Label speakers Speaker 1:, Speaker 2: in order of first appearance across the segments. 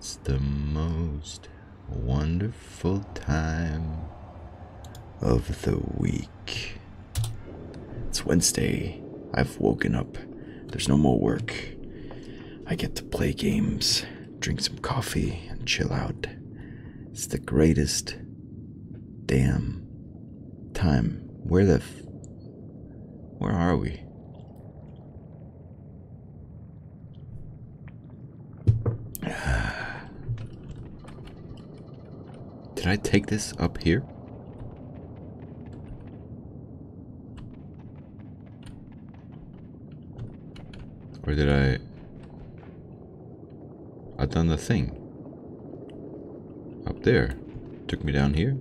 Speaker 1: It's the most wonderful time of the week. It's Wednesday. I've woken up. There's no more work. I get to play games, drink some coffee, and chill out. It's the greatest damn time. Where the. F- where are we? I take this up here? Or did I... I done the thing. Up there. Took me down here.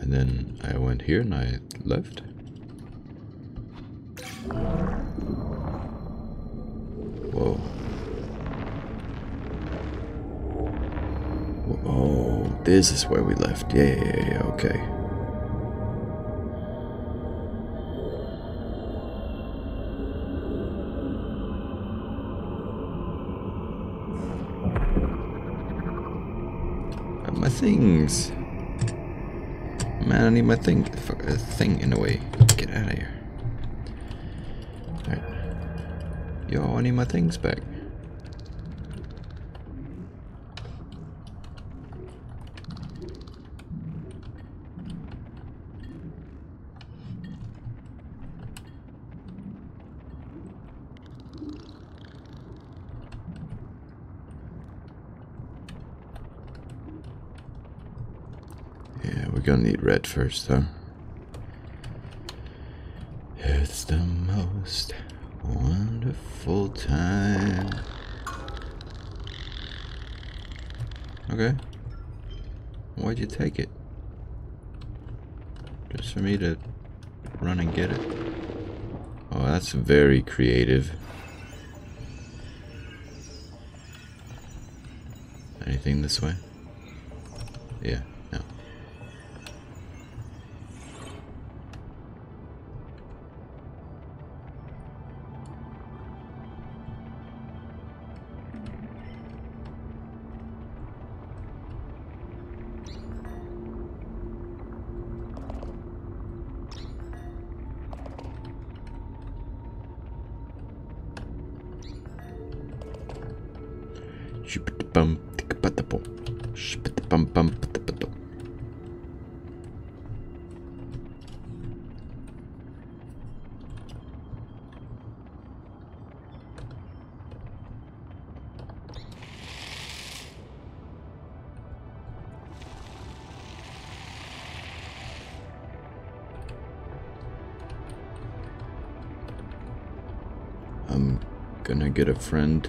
Speaker 1: And then I went here and I left. Whoa. This is where we left. Yeah, yeah, yeah, yeah, okay. Uh, My things. Man, I need my thing, uh, thing in a way. Get out of here. Alright. Yo, I need my things back. Yeah, we're gonna need red first, though. It's the most wonderful time. Okay. Why'd you take it? Just for me to run and get it? Oh, that's very creative. Anything this way? Yeah, a friend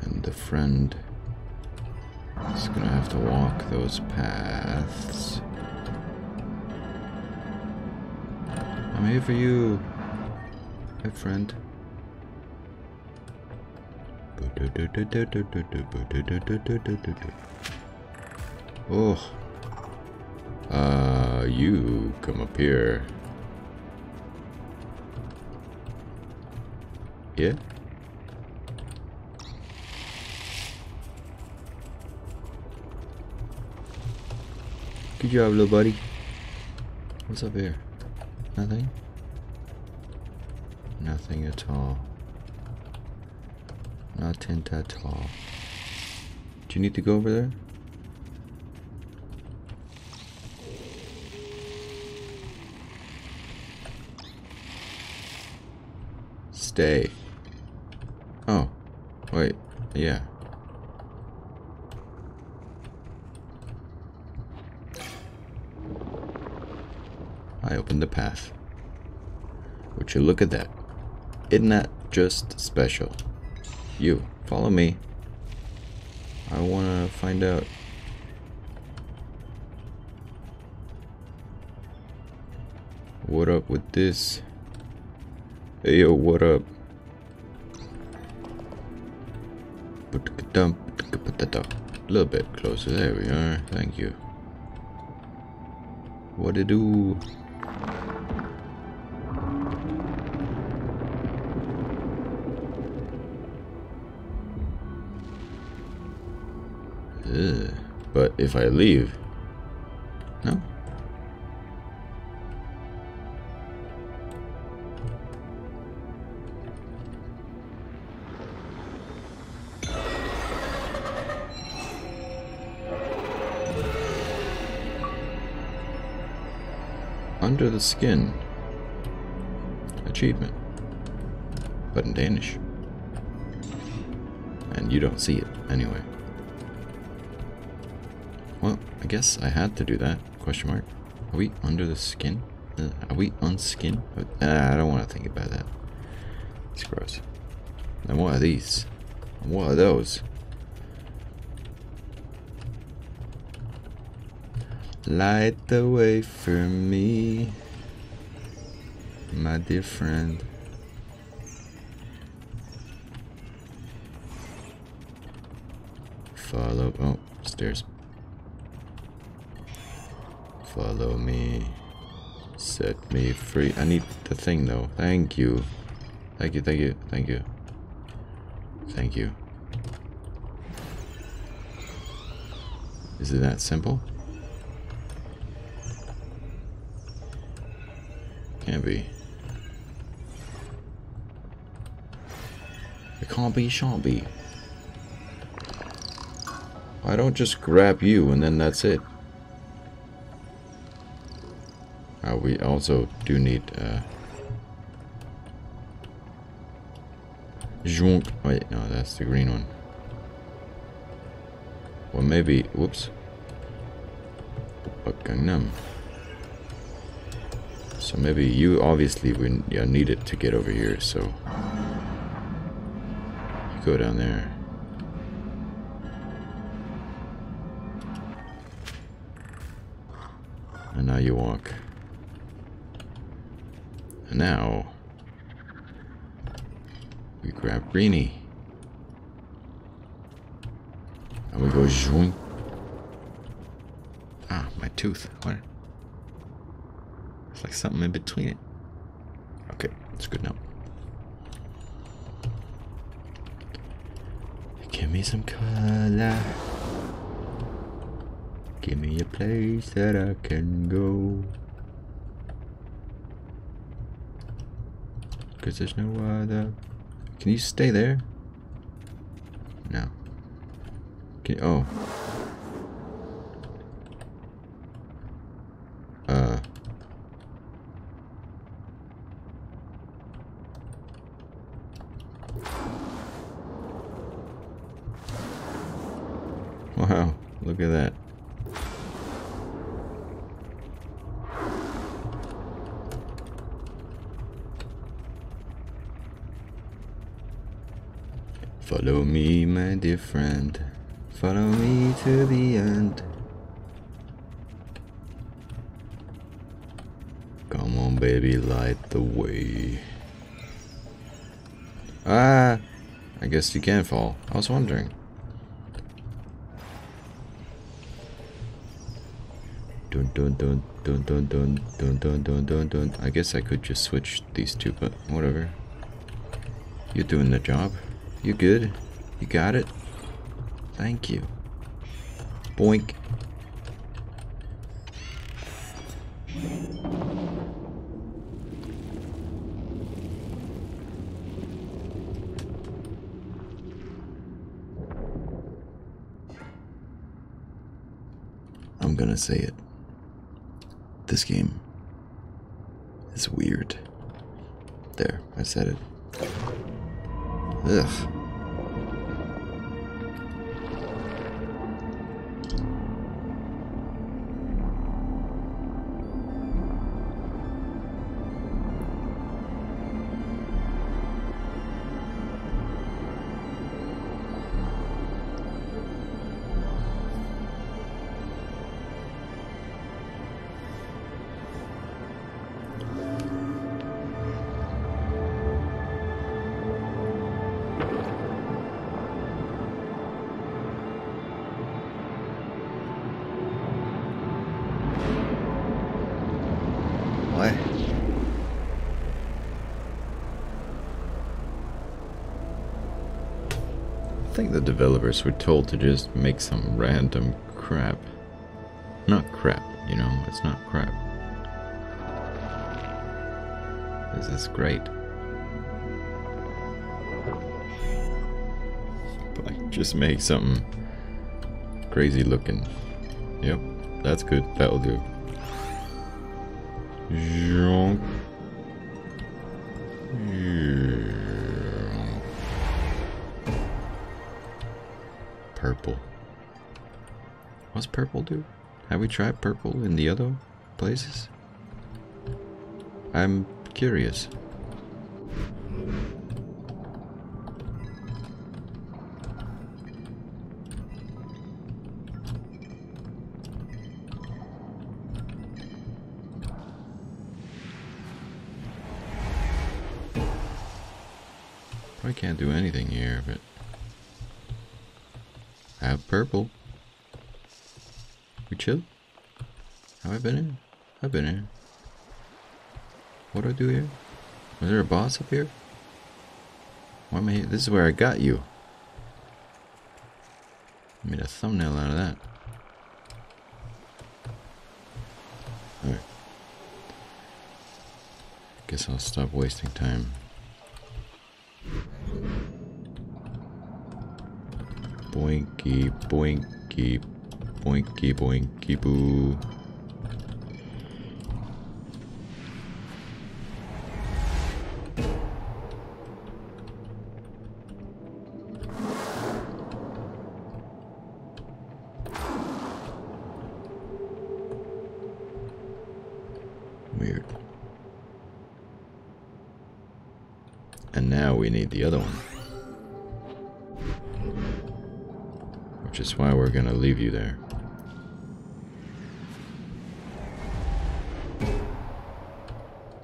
Speaker 1: and the friend is gonna have to walk those paths. I'm here for you, my friend. Oh, uh, you come up here. Yeah? Good job, little buddy. What's up here? Nothing? Nothing at all. Nothing at all. Do you need to go over there? Stay. Yeah. I opened the path. Would you look at that? Isn't that just special? You, follow me. I wanna find out. What up with this? Hey yo, what up? dump, put that up a little bit closer. There we are. Thank you. What to do? But if I leave, no, Under the skin. Achievement. But in Danish. And you don't see it, anyway. Well, I guess I had to do that. Question mark. Are we under the skin? Uh, are we on skin? Uh, I don't want to think about that. It's gross. And what are these? What are those? Light the way for me, my dear friend. Follow. Oh, stairs. Follow me. Set me free. I need the thing though. Thank you. Thank you, thank you, thank you. Thank you. Is it that simple? Can't be. It can't be, shan't be. I don't just grab you and then that's it. Uh, we also do need uh Junk wait, no, that's the green one. Well maybe whoops. Gangnam. So maybe you obviously would yeah, need it to get over here, so you go down there. And now you walk. And now we grab Greeny. And we go zoom. Ah, my tooth. What? Like something in between it. Okay, it's good now. Give me some color. Give me a place that I can go. Cause there's no other. Can you stay there? No. Can, oh. Wow, look at that. Follow me, my dear friend. Follow me to the end. Come on, baby, light the way. Ah! I guess you can fall. I was wondering. Dun dun dun dun dun dun dun dun dun dun dun. I guess I could just switch these two, but whatever. You're doing the job. You good? You got it? Thank you. Boink. I'm gonna say it. This game is weird. There, I said it. Ugh. Developers were told to just make some random crap. Not crap, you know, it's not crap. This is great. Like, just make something crazy looking. Yep, that's good. That'll do. Zonk. Purple. What's purple do? Have we tried purple in the other places? I'm curious. I can't do anything here, but I have purple. We chill? Have I been in? I've been in. What do I do here? Was there a boss up here? Why am I here? This is where I got you. I made a thumbnail out of that. Alright. Guess I'll stop wasting time. Boinky, boinky, boinky, boinky, boo. Weird. And now we need the other one. Which is why we're gonna leave you there.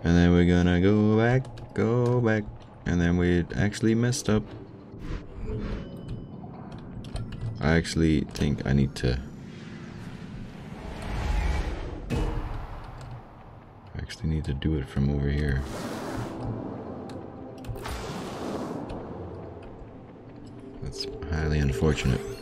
Speaker 1: And then we're gonna go back, go back, and then we actually messed up. I actually think I need to... I actually need to do it from over here. That's highly unfortunate.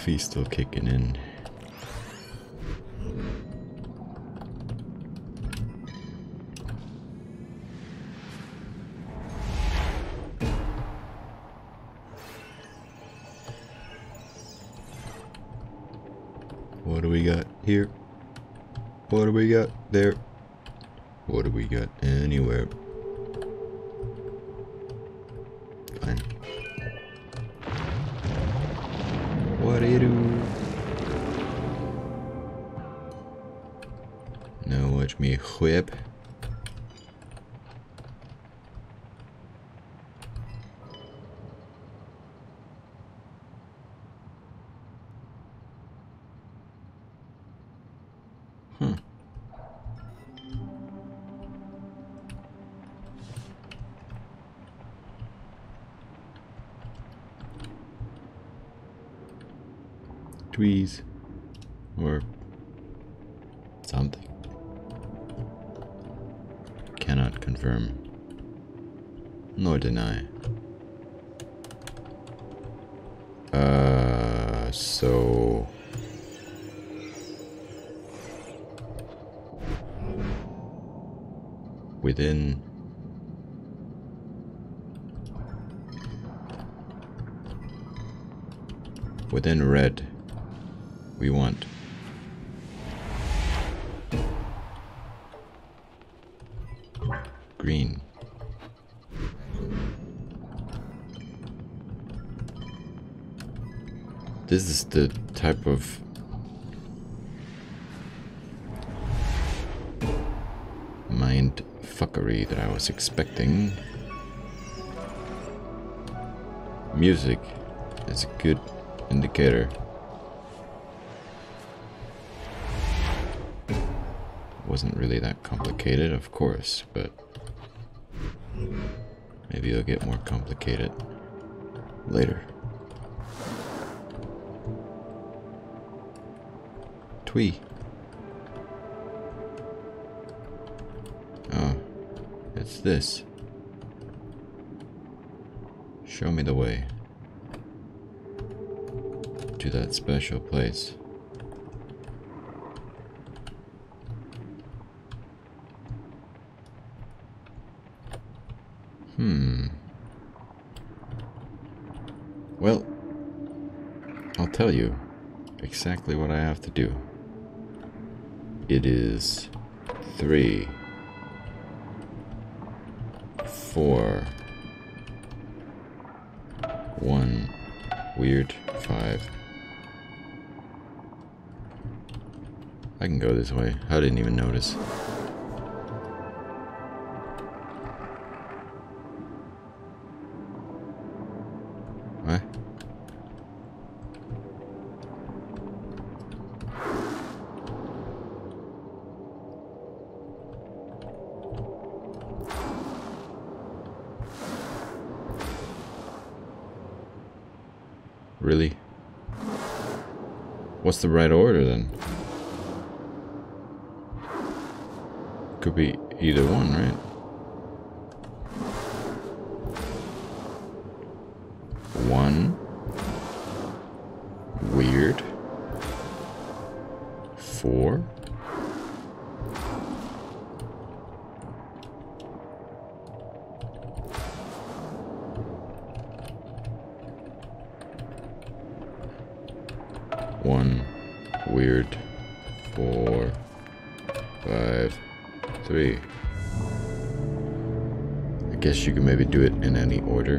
Speaker 1: Coffee's still kicking in. Tweez. Or something. Cannot confirm. Nor deny. Uh, so. Within. Within red, we want green. This is the type of mind fuckery that I was expecting. Music is a good indicator. Wasn't really that complicated, of course, but maybe it'll get more complicated later. Twee. Oh, it's this. Show me the way to that special place. Hmm. Well, I'll tell you exactly what I have to do. It is three, four, one, weird, five. I can go this way. I didn't even notice. The right order then? Could be either one, right? One. Four. Five. Three. I guess you can maybe do it in any order.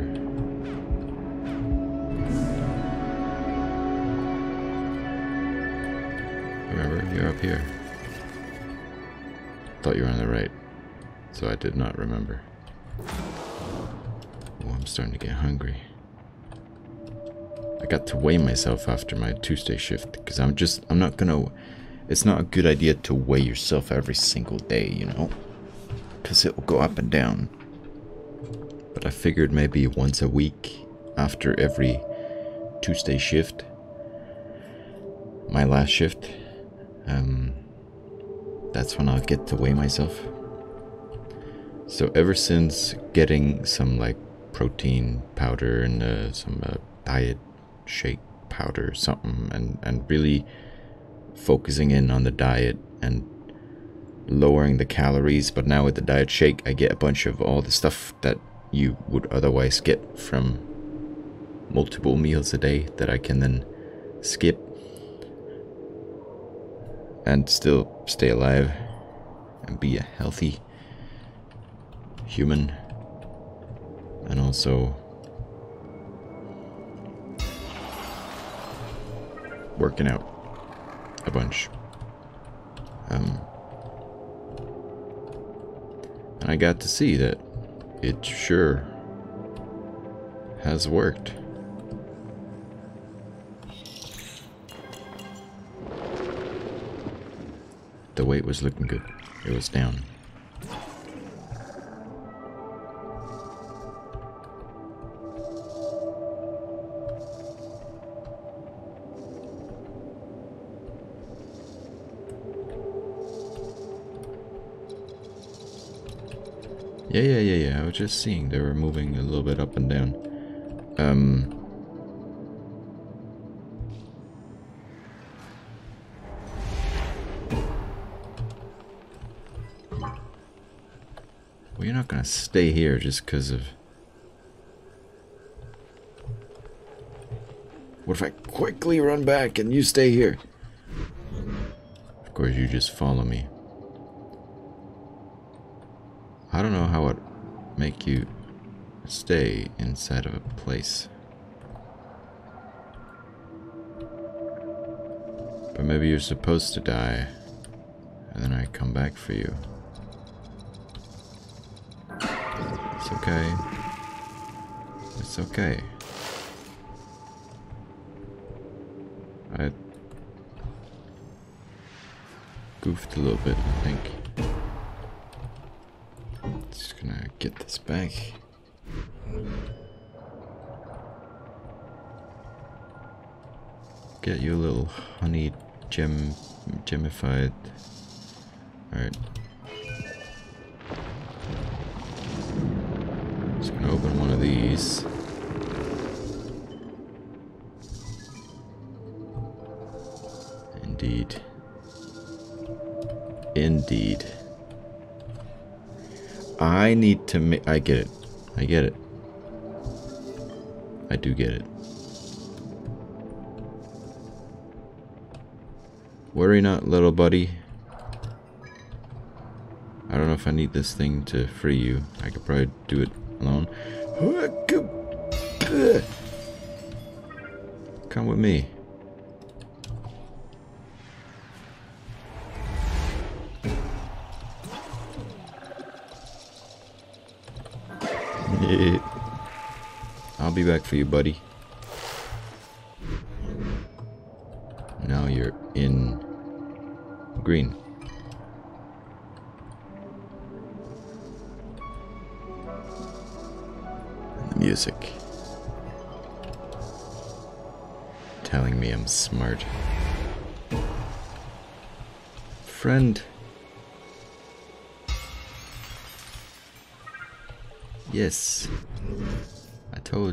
Speaker 1: Remember, you're up here. Thought you were on the right, so I did not remember. Oh, I'm starting to get hungry. I got to weigh myself after my Tuesday shift because I'm just, I'm not gonna, it's not a good idea to weigh yourself every single day, you know? Because it will go up and down. But I figured maybe once a week after every Tuesday shift, my last shift, um, that's when I'll get to weigh myself. So ever since getting some like protein powder and uh, some uh, diet shake powder something and and really focusing in on the diet and lowering the calories but now with the diet shake I get a bunch of all the stuff that you would otherwise get from multiple meals a day that I can then skip and still stay alive and be a healthy human and also working out a bunch. Um, and I got to see that it sure has worked. The weight was looking good. It was down. Just seeing they were moving a little bit up and down. Um. Well, you're not gonna stay here just because of. What if I quickly run back and you stay here? Of course, you just follow me. execute stay inside of a place. But maybe you're supposed to die, and then I come back for you. It's okay. It's okay. I goofed a little bit, I think. Get back. Get you a little honey gem gemified. Alright. Just gonna open one of these. Indeed. Indeed. I need to make. I get it. I get it. I do get it. Worry not, little buddy. I don't know if I need this thing to free you. I could probably do it alone. Come with me. I'll be back for you, buddy.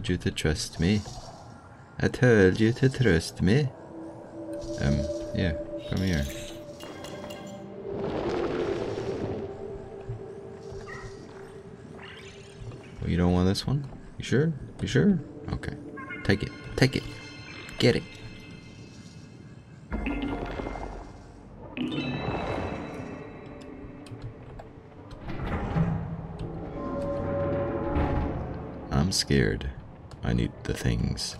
Speaker 1: You to trust me. I told you to trust me. Um, yeah, come here. Oh, you don't want this one? You sure? You sure? Okay. Take it. Take it. Get it. I'm scared. I need the things.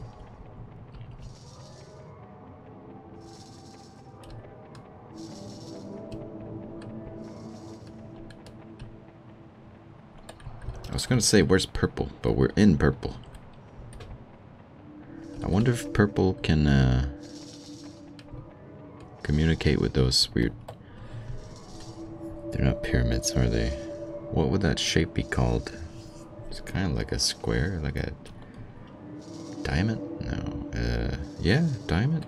Speaker 1: I was gonna say, where's purple? But we're in purple. I wonder if purple can uh, communicate with those weird... They're not pyramids, are they? What would that shape be called? It's kind of like a square, like a diamond? No. Uh, yeah, diamond.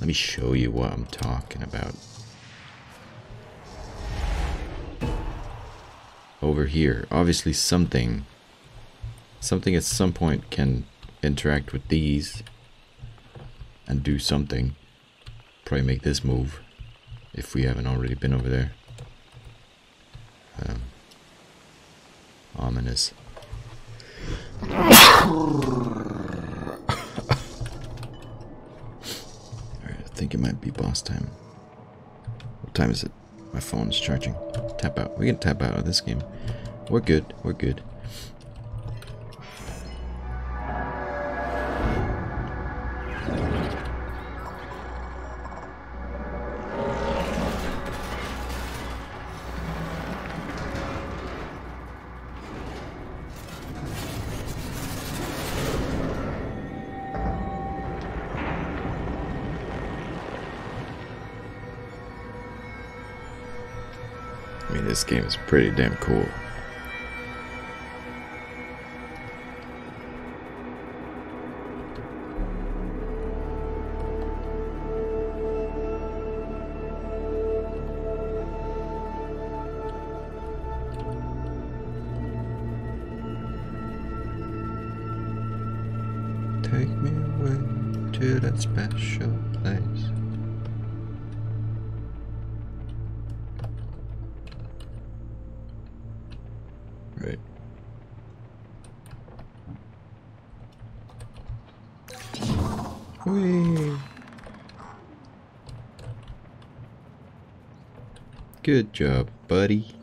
Speaker 1: Let me show you what I'm talking about. Over here, obviously something, something at some point can interact with these and do something. Probably make this move if we haven't already been over there. Um, ominous. Alright, I think it might be boss time. What time is it? My phone's charging. Tap out. We can tap out of this game. We're good. We're good. I mean, this game is pretty damn cool. Good job, buddy.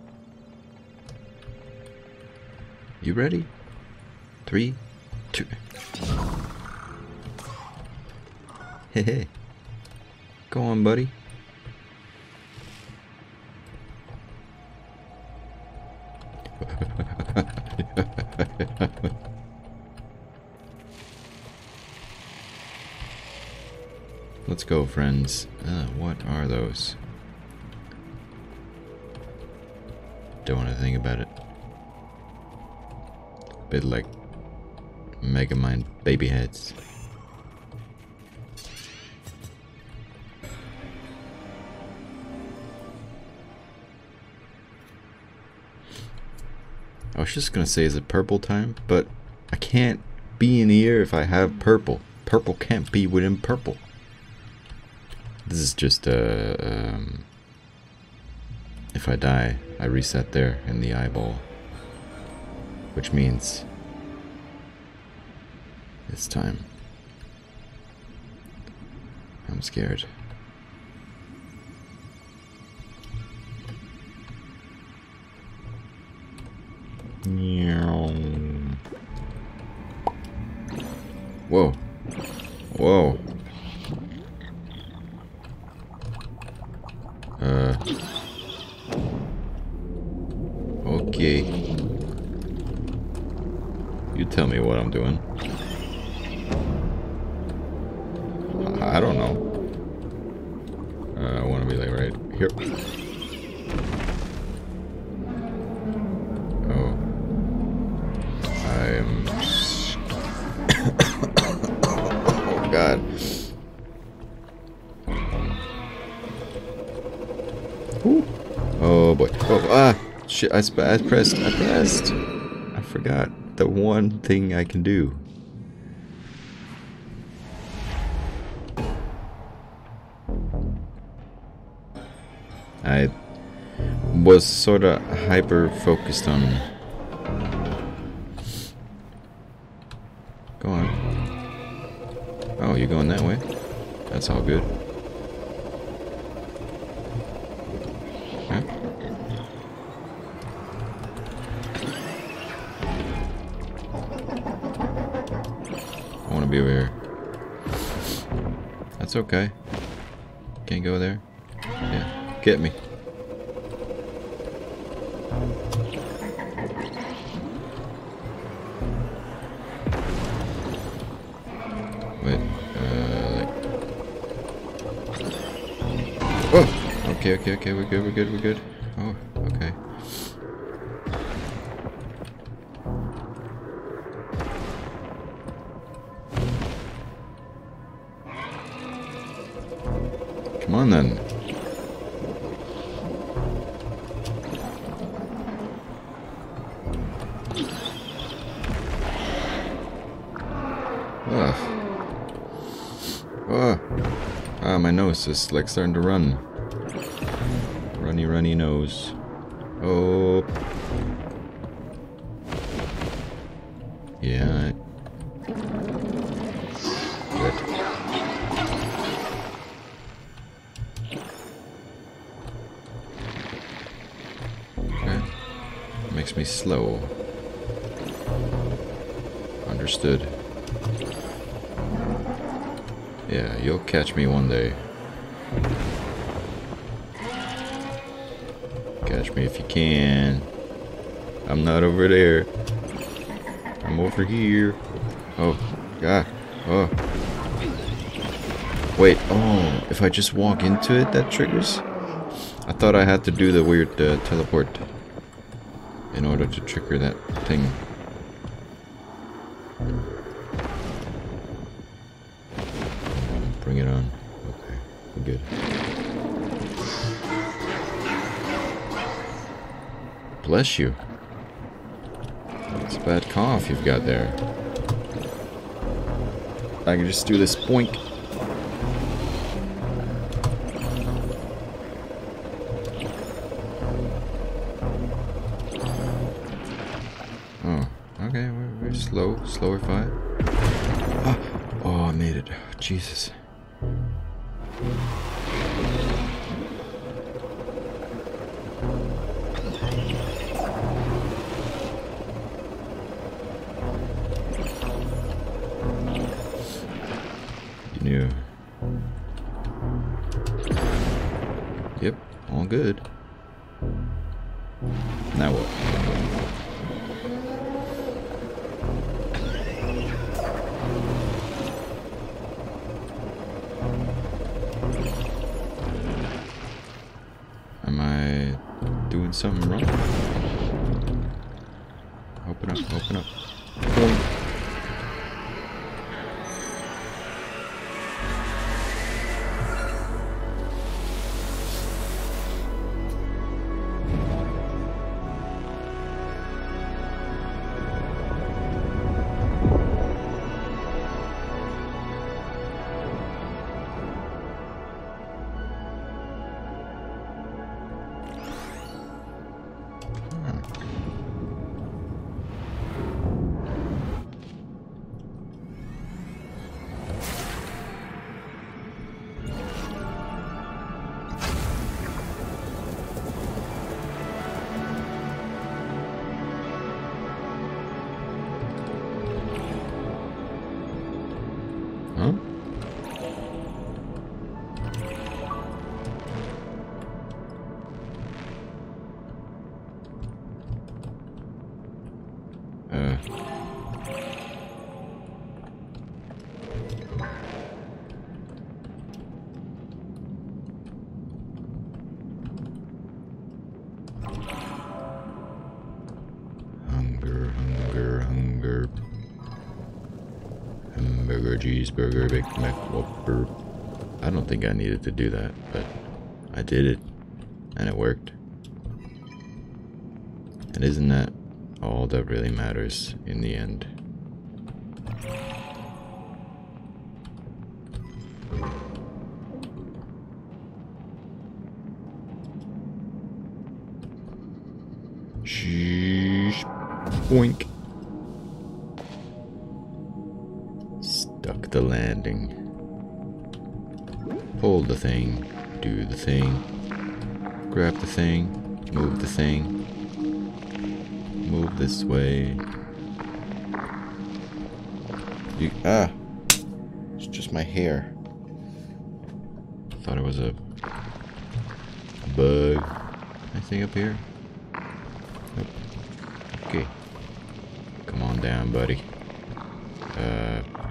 Speaker 1: You ready? Three, two. Hey, hey. Go on, buddy. Let's go, friends. Uh, what are those? About it. A Bit like Mega Megamind baby heads. I was just gonna say is it purple time, but I can't be in here if I have purple. Purple can't be within purple. This is just uh, um, if I die, I reset there in the eyeball, which means it's time. I'm scared. Whoa. Whoa. Uh. Okay. You tell me what I'm doing. I don't know. Uh, I want to be like right here. Oh. I am. oh God. Ooh. Oh boy. Oh ah. Shit. I, I pressed. I pressed. I forgot the one thing I can do. I was sort of hyper focused on. Go on. Oh, you're going that way? That's all good. Over here. That's okay. Can't go there. Yeah. Get me. Wait, uh. Oh! Okay, okay, okay, we're good, we're good, we're good. Is like starting to run. Runny, runny nose. Oh. Yeah. Good. Okay. Makes me slow. Understood. Yeah, you'll catch me one day. Can. I'm not over there. I'm over here. Oh, God. Oh. Wait, oh, if I just walk into it, that triggers? I thought I had to do the weird uh, teleport in order to trigger that thing. Bring it on. Okay, we're good. Bless you. It's a bad cough you've got there. I can just do this boink. Cheeseburger, Big Mac Whopper. I don't think I needed to do that, but I did it, and it worked. And isn't that all that really matters in the end? Sheesh. Boink. Landing. Hold the thing, do the thing, grab the thing, move the thing, move this way. You, ah, it's just my hair. Thought it was a, bug. Anything up here? Nope. Okay. Come on down, buddy. Uh,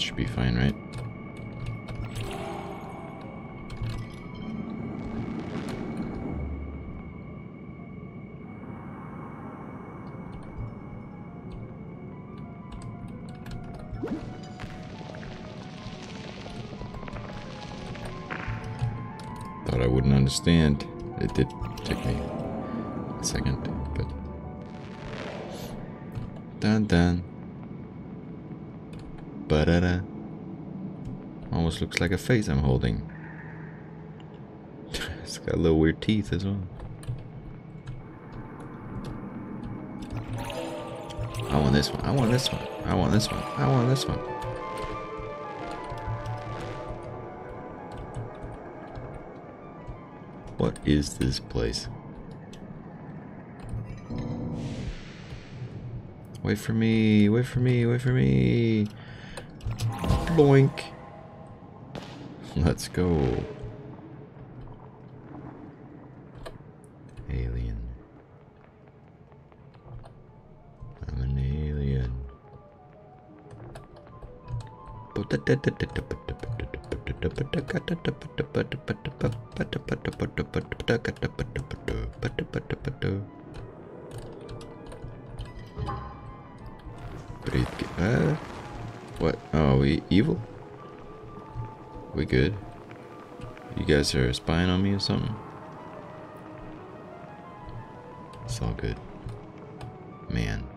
Speaker 1: should be fine, right? Thought I wouldn't understand. It did take me a second, but... Dun dun. Looks like a face I'm holding. it's got little weird teeth as well. I want this one. I want this one. I want this one. I want this one. What is this place? Wait for me, wait for me, wait for me. Boink. Let's go. Alien. I'm an alien. Uh, what? Oh, we evil? We good? You guys are spying on me or something? It's all good. Man.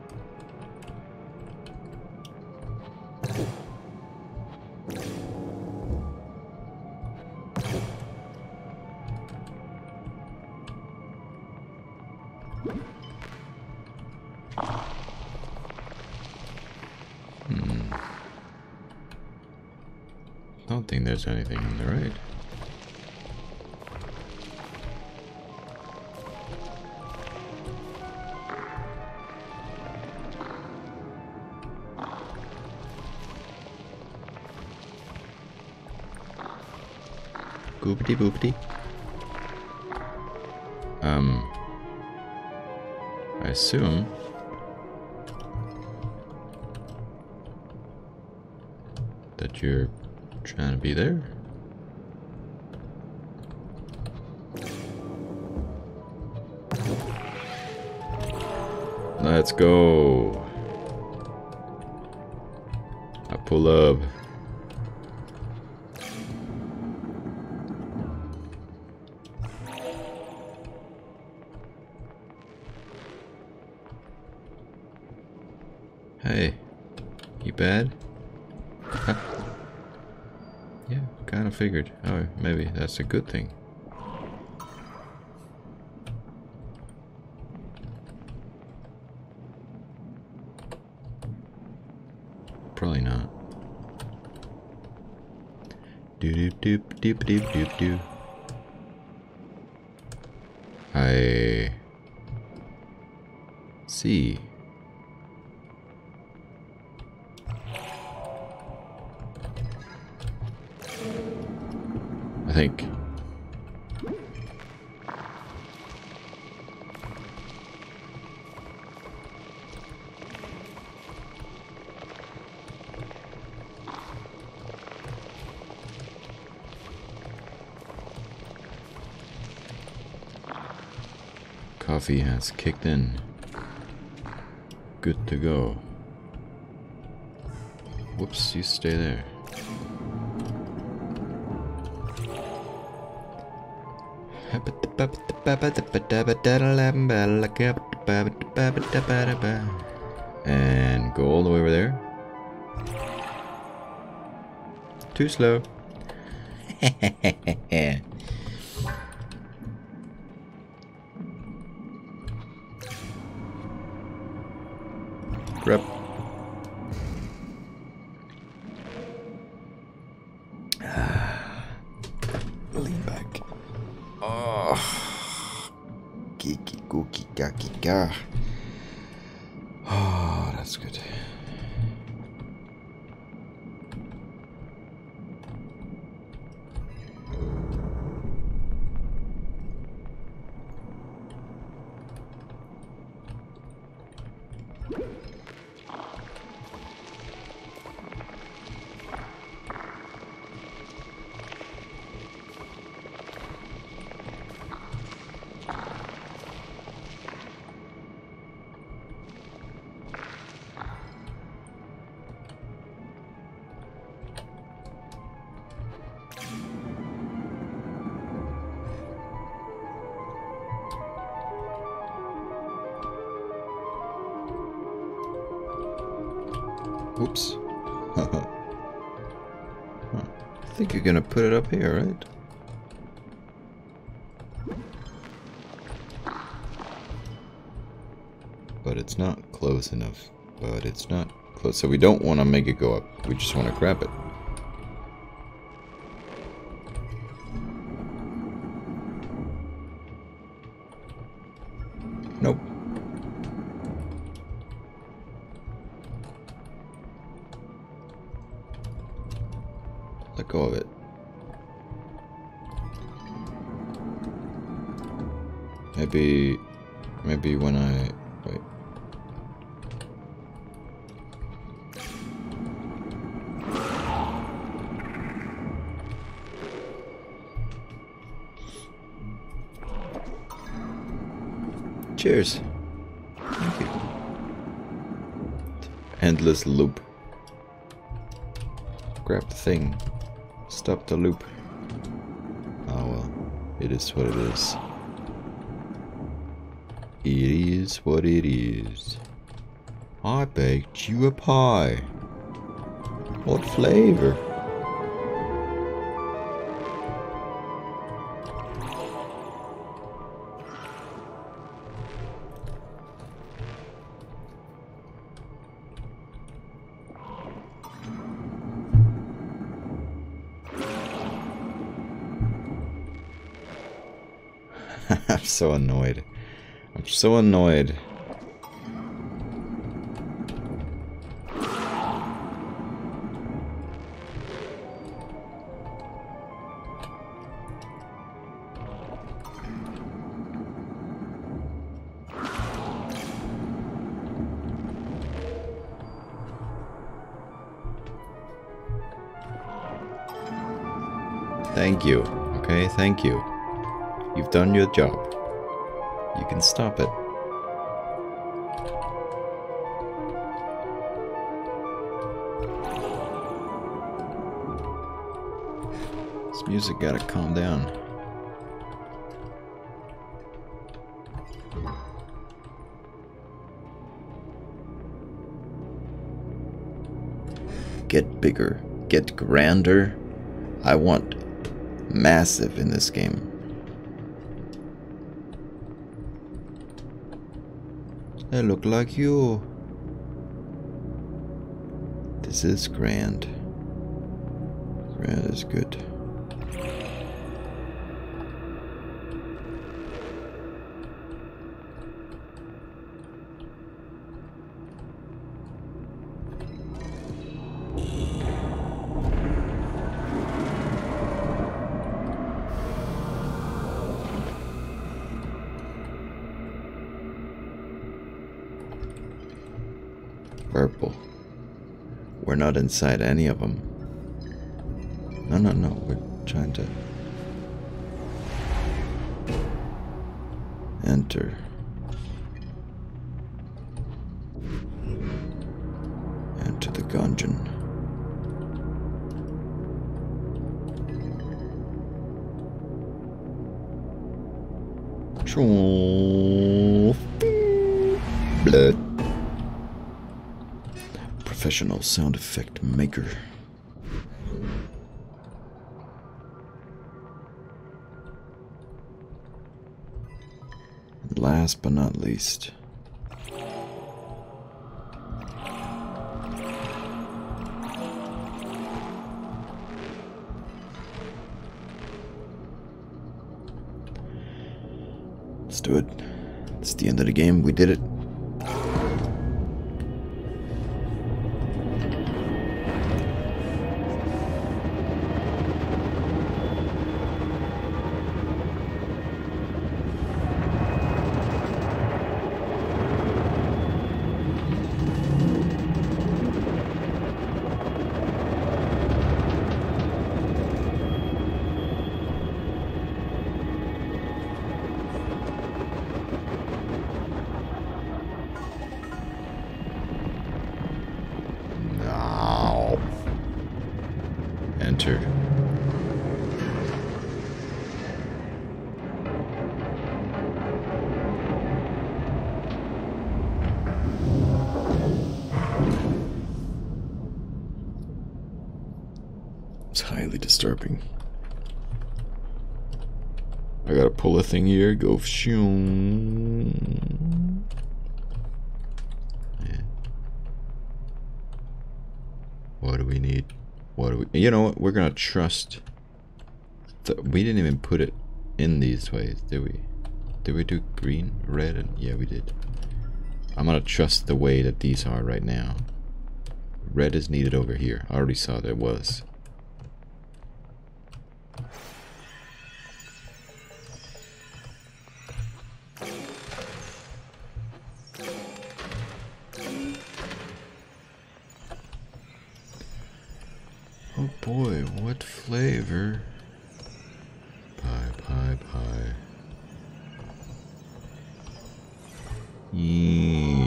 Speaker 1: Anything on the right. Goopity boopity. Um, I assume that you're Trying to be there. Let's go. I pull up. That's a good thing. Probably not. Doop doop doop doop doop doop. I see. I think. Coffee has kicked in. Good to go. Whoops, you stay there. And go all the way over there. Too slow. Grab. Think you're gonna put it up here, right? But it's not close enough. But it's not close. So we don't want to make it go up. We just want to grab it. Is what it is. It is what it is. I baked you a pie. What flavor? So annoyed. I'm so annoyed. Thank you. Okay, thank you. You've done your job you can stop it. This music gotta calm down. Get bigger, get grander. I want massive in this game. I look like you. This is grand. Grand is good. Purple. We're not inside any of them. No, no, no. We're trying to enter. Enter the dungeon. Blood. Professional sound effect maker. Last but not least. Let's do it. It's the end of the game. We did it. Disturbing. I gotta pull a thing here, go shoom. What do we need? What do we? You know what? We're gonna trust. The, we didn't even put it in these ways, did we? Did we do green, red, and yeah, we did. I'm gonna trust the way that these are right now. Red is needed over here. I already saw there was. Oh boy, what flavor? Pie, pie, pie. Yoink.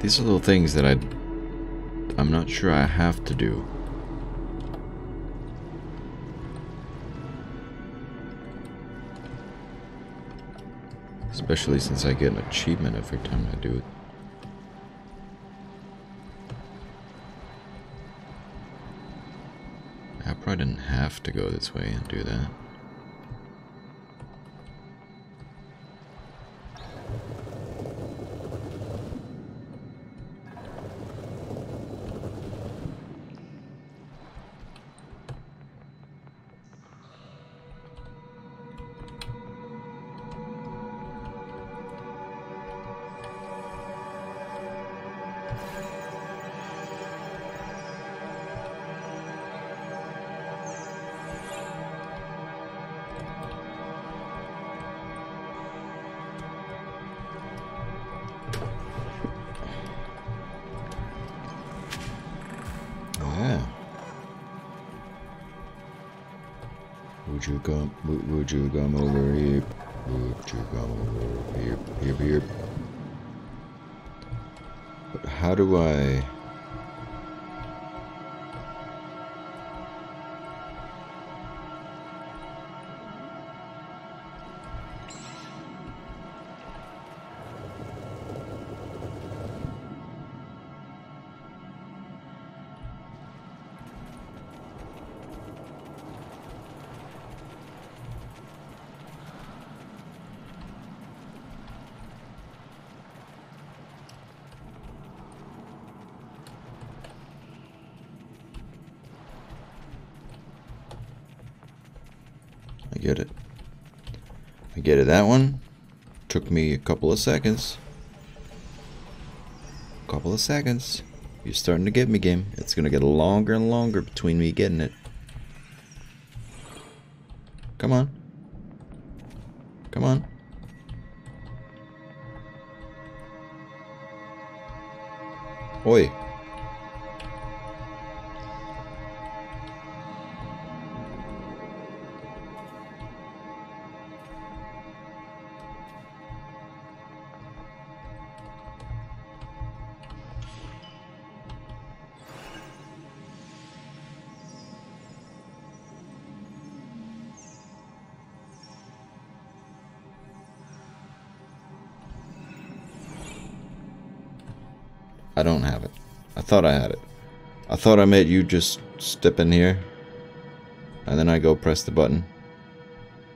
Speaker 1: These are little things that I I'm not sure I have to do. Especially since I get an achievement every time I do it. I probably didn't have to go this way and do that. Get it. I get it. That one took me a couple of seconds. A Couple of seconds. You're starting to get me, game. It's gonna get longer and longer between me getting it. Thought I had it. I thought I made you just step in here. And then I go press the button.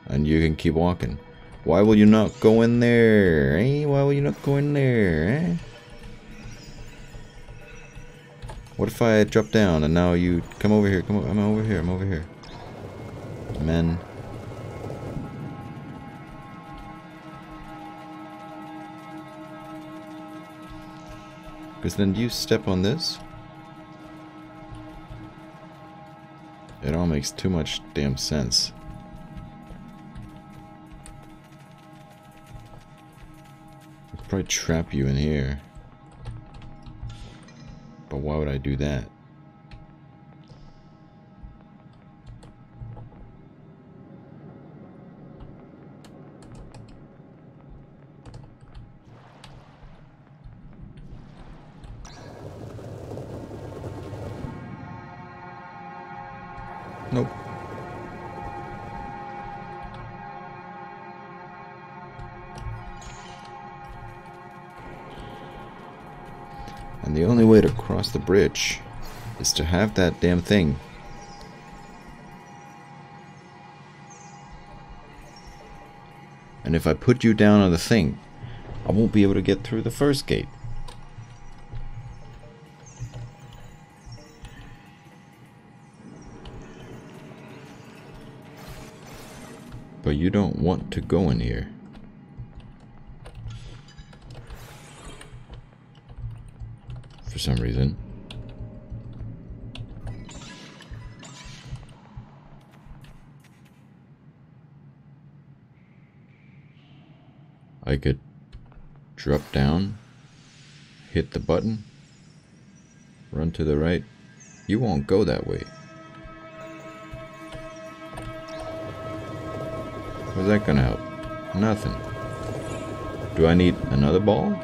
Speaker 1: And you can keep walking. Why will you not go in there? Eh? Why will you not go in there? Eh? What if I drop down and now you come over here? Come over, I'm over here. I'm over here. Men. Because then you step on this. It all makes too much damn sense. I'd probably trap you in here. But why would I do that? Is to have that damn thing. And if I put you down on the thing, I won't be able to get through the first gate. But you don't want to go in here. For some reason. I could drop down, hit the button, run to the right. You won't go that way. How's that gonna help? Nothing. Do I need another ball?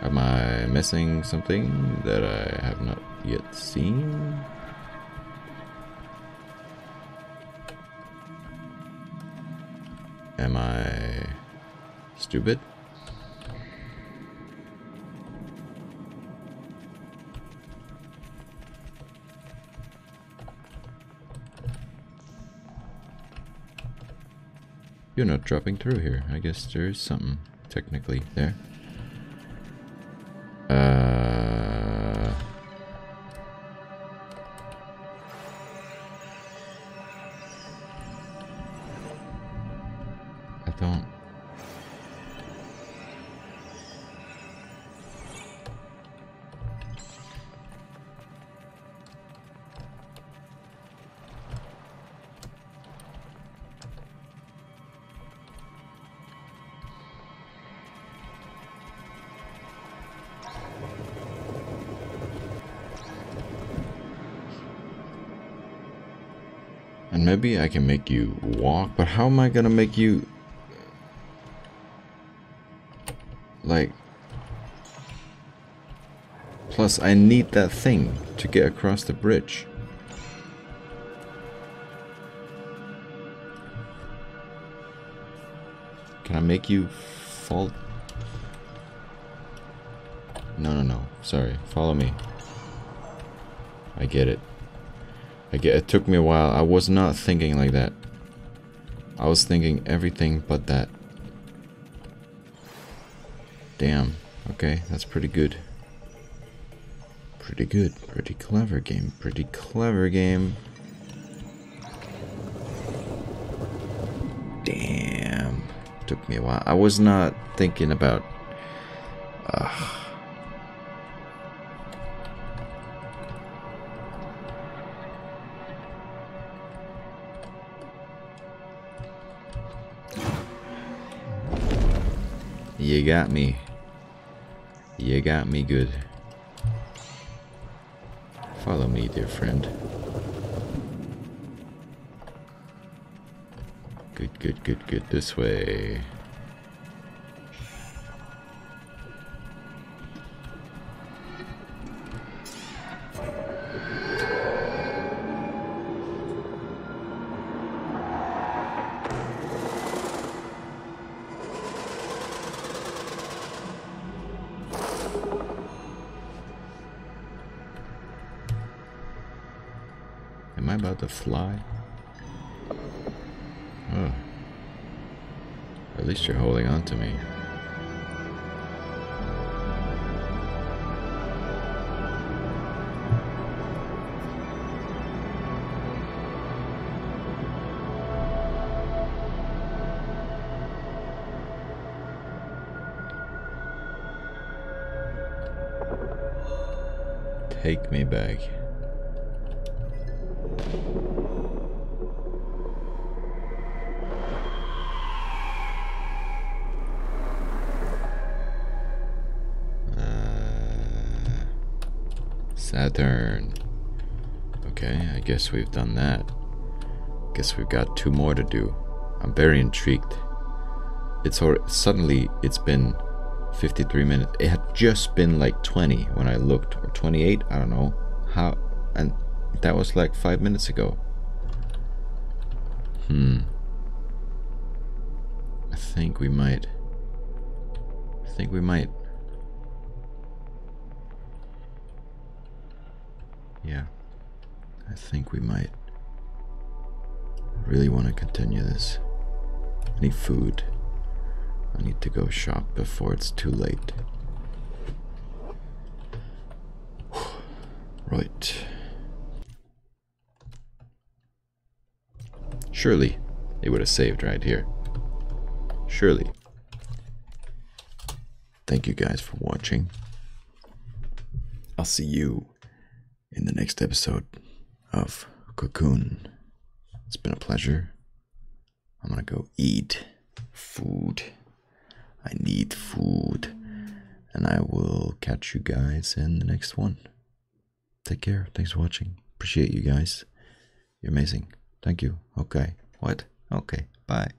Speaker 1: Am I missing something that I have not yet seen? Am I stupid? You're not dropping through here. I guess there is something technically there. Maybe I can make you walk, but how am I gonna make you... Like... Plus, I need that thing to get across the bridge. Can I make you fall? No, no, no. Sorry. Follow me. I get it. Get it took me a while. I was not thinking like that. I was thinking everything but that. Damn. Okay, that's pretty good. Pretty good. Pretty clever game. Pretty clever game. Damn. Took me a while. I was not thinking about... You got me. You got me good. Follow me, dear friend. Good, good, good, good. This way. Fly? Oh. At least you're holding on to me. Take me back. Saturn. Okay, I guess we've done that. Guess we've got two more to do. I'm very intrigued. It's or suddenly it's been 53 minutes. It had just been like 20 when I looked, or 28. I don't know how, and that was like five minutes ago. Hmm. I think we might. I think we might Yeah, I think we might. Really want to continue this. I need food. I need to go shop before it's too late. right. Surely they would have saved right here. Surely. Thank you guys for watching. I'll see you in the next episode of Cocoon. It's been a pleasure. I'm gonna go eat food. I need food. And I will catch you guys in the next one. Take care. Thanks for watching. Appreciate you guys. You're amazing. Thank you. Okay. What? Okay. Bye.